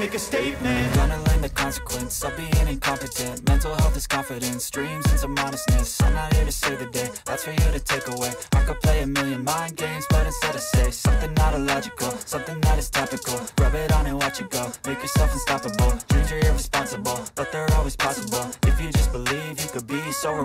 make a statement. Gonna learn the consequence of being incompetent. Mental health is confidence, dreams and some I'm not here to save the day, that's for you to take away. I could play a million mind games, but instead I say Something not illogical, something that is topical. Rub it on and watch it go, make yourself unstoppable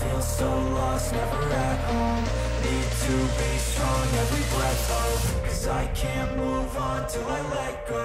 feel so lost, never at home. Need to be strong, every breath of Cause I can't move on till I let go.